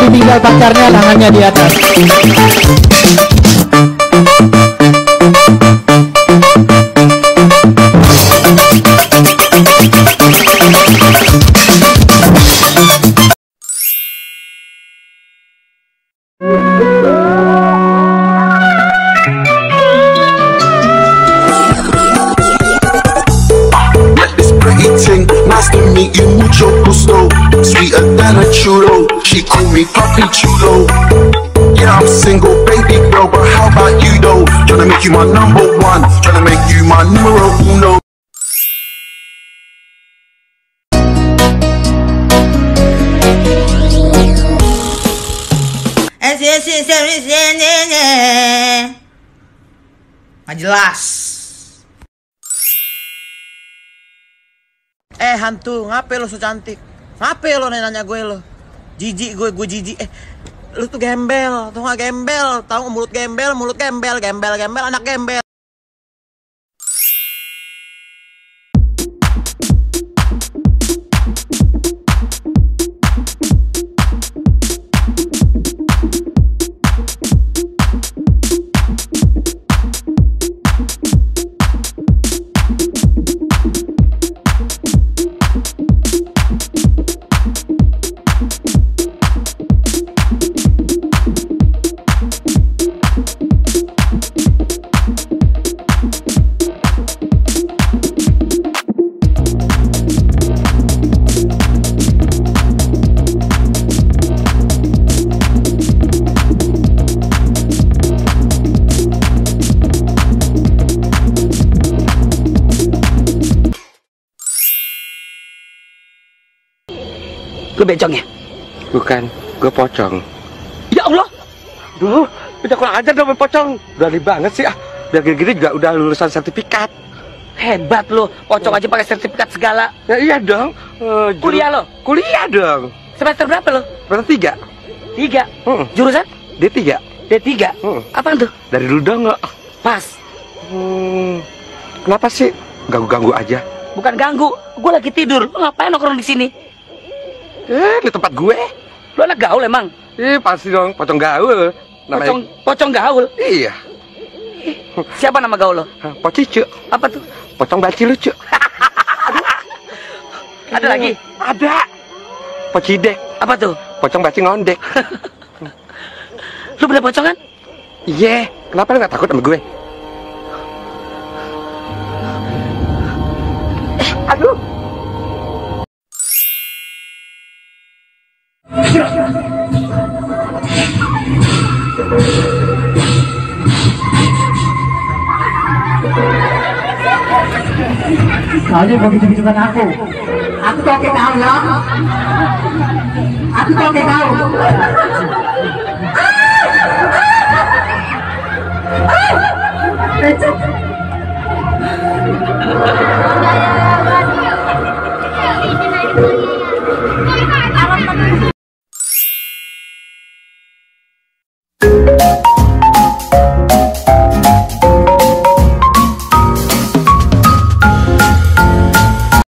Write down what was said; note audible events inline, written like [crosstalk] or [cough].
ditinggal pacarnya tangannya di atas. Nice to meet mucho gusto. Sweeter than a chulo, she call me Papi Chulo. Yeah, I'm single, baby girl, but how about you though? Tryna make you my number one, tryna make you my numero uno. Nggak jelas. Eh hantu, ngapain lo so cantik? Ngapain lo nanya gue lo? Jijik gue, gue jijik. Eh, lu tuh gembel, tuh nggak gembel, nggak mulut gembel, mulut gembel, gembel, gembel, anak gembel. Lu becong ya? Bukan, gue pocong. Ya Allah. Duh, udah kurang ajar dong pocong. Berani banget sih ah. Biar gini-gini juga udah lulusan sertifikat. Hebat lu, pocong aja pakai sertifikat segala. Ya iya dong. Eh, juru- Kuliah lo? Kuliah dong. Semester berapa lo? Berapa tiga? Tiga. Hmm. Jurusan? D3. D3. Hmm. Apaan tuh? Dari dulu dong nggak? Pas. Hmm. Kenapa sih? Ganggu-ganggu aja. Bukan ganggu. Gue lagi tidur. Lu ngapain nongkrong di sini? Eh, di tempat gue. Lu anak gaul emang. Eh, pasti dong, pocong gaul. Pocong, pocong gaul. Iya. Siapa nama gaul lo? Pocicu. Apa tuh? Pocong baci lucu. [laughs] Ada lagi? Ada. Pocidek. Apa tuh? Pocong baci ngondek. Lu bener pocong kan? Iya. Kenapa lu nggak takut sama gue? Aduh. Soalnya mau gitu-gitukan aku. Aku pakai kau ya. Aku pakai kau.